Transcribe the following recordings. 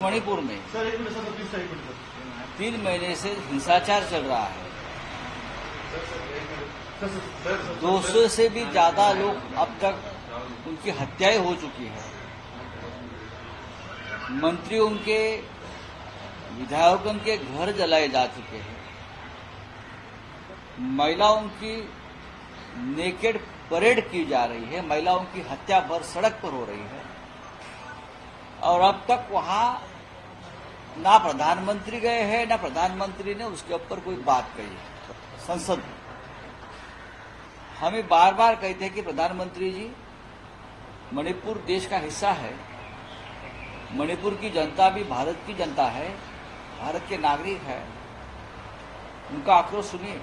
मणिपुर में। तीन महीने से हिंसाचार चल रहा है। दो सौ से भी ज़्यादा लोग अब तक उनकी हत्याएँ हो चुकी है। मंत्रियों के विधायकों के घर जलाए जा चुके हैं। महिलाओं की नेकेड परेड की जा रही है। महिलाओं की हत्या भर सड़क पर हो रही है। और अब तक वहाँ ना प्रधानमंत्री गए हैं, ना प्रधानमंत्री ने उसके ऊपर कोई बात कही है। संसद में। हमें बार बार कहते हैं कि प्रधानमंत्री जी, मणिपुर देश का हिस्सा है। मणिपुर की जनता भी भारत की जनता है। भारत के नागरिक है। उनका आक्रोश सुनिए।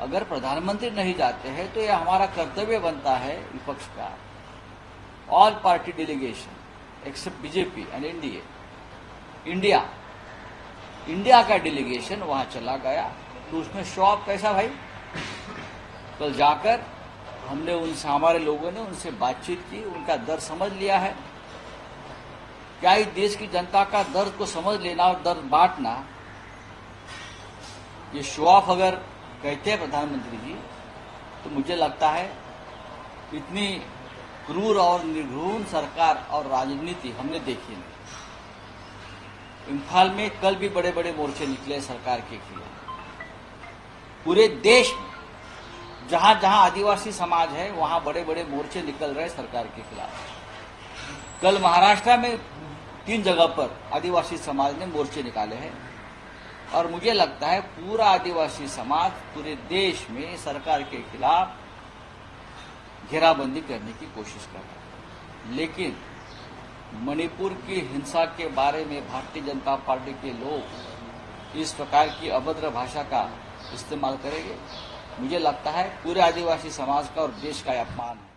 अगर प्रधानमंत्री नहीं जाते हैं तो यह हमारा कर्तव्य बनता है विपक्ष का। All party delegation except BJP and NDA India India का डेलीगेशन वहाँ चला गया। तो उसमें शो ऑफ़ कैसा भाई? कल जाकर हमने उनसे हमारे लोगों ने उनसे बातचीत की, उनका दर्द समझ लिया है। क्या इस देश की जनता का दर्द को समझ लेना और दर्द बांटना? ये शो ऑफ़ अगर कहते हैं प्रधानमंत्री जी तो मुझे लगता है इतनी क्रूर और निर्घृण सरकार और राजनीति हमने देखी नहीं। इम्फाल में कल भी बड़े बड़े मोर्चे निकले सरकार के खिलाफ। पूरे देश में जहाँ जहाँ आदिवासी समाज है, वहाँ बड़े बड़े मोर्चे निकल रहे सरकार के खिलाफ। कल महाराष्ट्र में तीन जगह पर आदिवासी समाज ने मोर्चे निकाले हैं। और मुझे लगता है पूरा आदिवासी समाज पूरे देश में सरकार के खिलाफ घेराबंदी करने की कोशिश कर रहा है। लेकिन मणिपुर की हिंसा के बारे में भारतीय जनता पार्टी के लोग इस प्रकार की अभद्र भाषा का इस्तेमाल करेंगे। मुझे लगता है पूरे आदिवासी समाज का और देश का अपमान है।